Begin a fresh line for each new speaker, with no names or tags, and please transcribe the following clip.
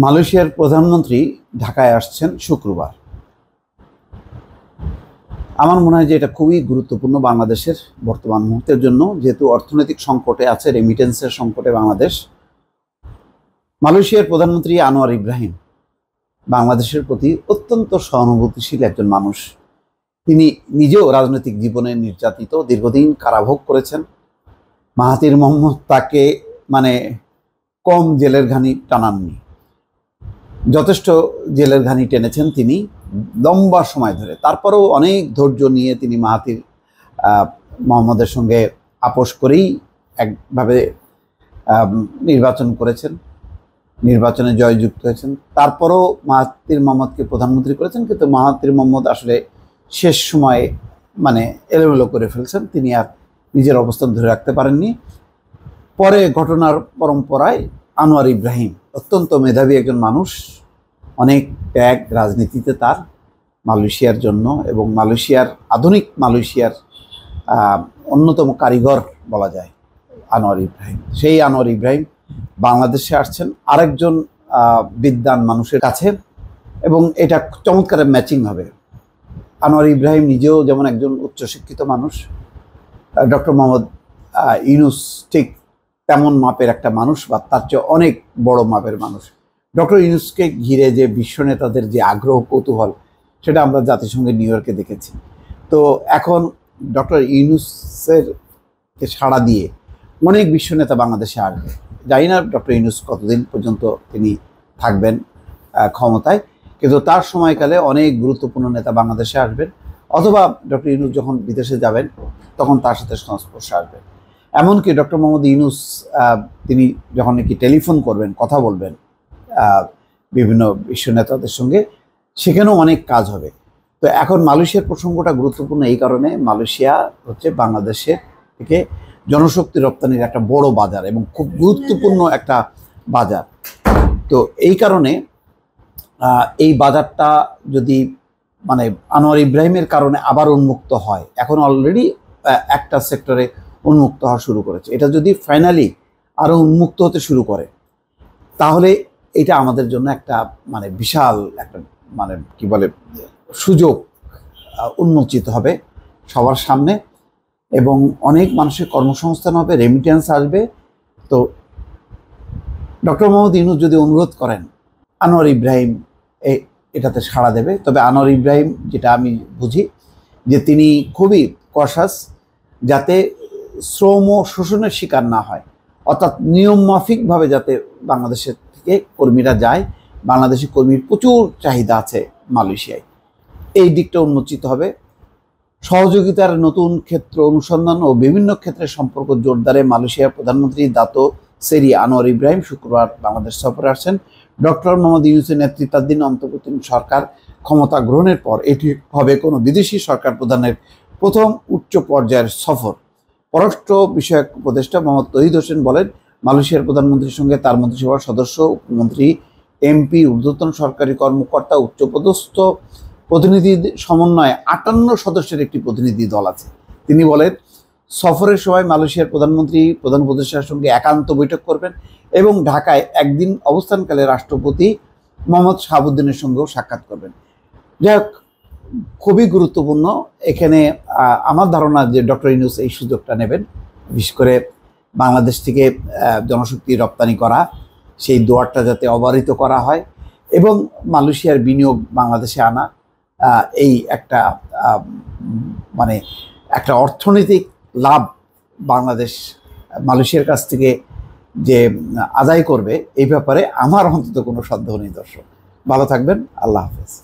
মালয়েশিয়ার প্রধানমন্ত্রী ঢাকায় আসছেন শুক্রবার। আমার মনে হয় যে এটা খুবই গুরুত্বপূর্ণ বাংলাদেশের বর্তমান মুহূর্তের জন্য, যেহেতু অর্থনৈতিক সংকটে আছে রেমিটেন্সের সংকটে বাংলাদেশ। মালয়েশিয়ার প্রধানমন্ত্রী আনোয়ার ইব্রাহিম বাংলাদেশের প্রতি অত্যন্ত সহানুভূতিশীল একজন মানুষ। তিনি নিজেও রাজনৈতিক জীবনে নির্যাতিত, দীর্ঘদিন কারাভোগ করেছেন। মাহাতির মোহাম্মদ তাকে মানে কম জেলের ঘানি টানাননি। যথেষ্ট জেলের ঘানি টেনেছেন তিনি লম্বা সময় ধরে। তারপরেও অনেক ধৈর্য নিয়ে তিনি মাহাতির মোহাম্মদের সঙ্গে আপোষ করেই একভাবে নির্বাচন করেছেন। নির্বাচনে জয়যুক্ত হয়েছেন। তারপরও মাহাতির মোহাম্মদকে প্রধানমন্ত্রী করেছেন, কিন্তু মাহাতির মোহাম্মদ আসলে শেষ সময়ে মানে এলোমেলো করে ফেলছেন। তিনি আর নিজের অবস্থান ধরে রাখতে পারেননি। পরে ঘটনার পরম্পরায় আনোয়ার ইব্রাহিম অত্যন্ত মেধাবী একজন মানুষ অনেক ত্যাগ রাজনীতিতে তার মালয়েশিয়ার জন্য এবং মালয়েশিয়ার আধুনিক মালয়েশিয়ার অন্যতম কারিগর বলা যায় আনোয়ার ইব্রাহিম। সেই আনোয়ার ইব্রাহিম বাংলাদেশে আসছেন আরেকজন আহ, বিদ্বান মানুষের কাছে এবং এটা চমৎকার ম্যাচিং হবে। আনোয়ার ইব্রাহিম নিজেও যেমন একজন উচ্চশিক্ষিত মানুষ ডক্টর মোহাম্মদ ইউনুস ঠিক তেমন মাপের একটা মানুষ বা তার চেয়ে অনেক বড় মাপের মানুষ। ডক্টর ইউনুসকে ঘিরে যে বিশ্ব নেতাদের যে আগ্রহ, কৌতূহল, সেটা আমরা জাতিসংঘের নিউ ইয়র্কে দেখেছি। তো এখন ডক্টর ইউনুসের সাড়া দিয়ে অনেক বিশ্ব নেতা বাংলাদেশে আসবে। জানি না ডক্টর ইউনুস কতদিন পর্যন্ত তিনি থাকবেন ক্ষমতায়, কিন্তু তার সময়কালে অনেক গুরুত্বপূর্ণ নেতা বাংলাদেশে আসবেন। অথবা ডক্টর ইউনুস যখন বিদেশে যাবেন, তখন তার সাথে সংস্পর্শে আসবেন। এমনকি ডক্টর মোহাম্মদ ইউনুস তিনি যখন নাকি টেলিফোন করবেন, কথা বলবেন বিভিন্ন বিশ্ব নেতাদের সঙ্গে, সেখানেও অনেক কাজ হবে। তো এখন মালয়েশিয়ার প্রসঙ্গটা গুরুত্বপূর্ণ এই কারণে মালয়েশিয়া হচ্ছে বাংলাদেশের থেকে জনশক্তি রপ্তানির একটা বড় বাজার এবং খুব গুরুত্বপূর্ণ একটা বাজার। তো এই কারণে এই বাজারটা যদি মানে আনোয়ার ইব্রাহিমের কারণে আবার উন্মুক্ত হয়, এখন অলরেডি একটা সেক্টরে উন্মুক্ত হওয়া শুরু করেছে। এটা যদি ফাইনালি আরও উন্মুক্ত হতে শুরু করে, তাহলে এটা আমাদের জন্য একটা মানে বিশাল একটা মানে কি বলে, সুযোগ উন্মোচিত হবে সবার সামনে। এবং অনেক মানুষের কর্মসংস্থান হবে রেমিটেন্স আসবে। তো ডক্টর মোহাম্মদ ইউনুস যদি অনুরোধ করেন, আনোয়ার ইব্রাহিম এটাতে সাড়া দেবে। তবে আনোয়ার ইব্রাহিম, যেটা আমি বুঝি, যে তিনি খুবই কষাস যাতে শ্রম ও শোষণের শিকার না হয়। অর্থাৎ নিয়মমাফিকভাবে যাতে বাংলাদেশের থেকে কর্মীরা যায়, বাংলাদেশি কর্মীর প্রচুর চাহিদা আছে মালয়েশিয়ায়। এই দিকটা উন্মোচিত হবে। সহযোগিতার নতুন ক্ষেত্র অনুসন্ধান ও বিভিন্ন ক্ষেত্রে সম্পর্ক জোরদারে মালয়েশিয়ার প্রধানমন্ত্রী দাতো সেরি আনোয়ার ইব্রাহিম শুক্রবার বাংলাদেশ সফরে আসছেন। ডক্টর মোহাম্মদ ইউনুসের নেতৃত্বাধীন অন্তর্বর্তীকালীন সরকার ক্ষমতা গ্রহণের পর এটি হবে কোনো বিদেশি সরকার প্রধানের প্রথম উচ্চ পর্যায়ের সফর। পররাষ্ট্র বিষয়ক উপদেষ্টা মোহাম্মদ তহিদ হোসেন বলেন, মালয়েশিয়ার প্রধানমন্ত্রীর সঙ্গে তার মন্ত্রিসভার সদস্য উপমন্ত্রী এমপি ঊর্ধ্বতন সরকারি কর্মকর্তা, উচ্চপদস্থ প্রতিনিধি সমন্বয়ে আটান্ন সদস্যের একটি প্রতিনিধি দল আছে। তিনি বলেন, সফরের সময় মালয়েশিয়ার প্রধানমন্ত্রী, প্রধান উপদেষ্টার সঙ্গে একান্ত বৈঠক করবেন এবং ঢাকায় একদিন অবস্থানকালে রাষ্ট্রপতি মোহাম্মদ শাহাবুদ্দিনের সঙ্গেও সাক্ষাৎ করবেন। যাই হোক খুবই গুরুত্বপূর্ণ। এখানে আমার ধারণা যে ডক্টর ইউনুস এই সুযোগটা নেবেন, বিশেষ করে বাংলাদেশ থেকে জনশক্তি রপ্তানি করা, সেই দোয়ারটা যাতে অবারিত করা হয় এবং মালয়েশিয়ার বিনিয়োগ বাংলাদেশে আনা এই একটা মানে একটা অর্থনৈতিক লাভ বাংলাদেশ, মালয়েশিয়ার কাছ থেকে যে আদায় করবে, এই ব্যাপারে আমার অন্তত কোনো সন্দেহ নেই দর্শক। ভালো থাকবেন, আল্লাহ হাফেজ।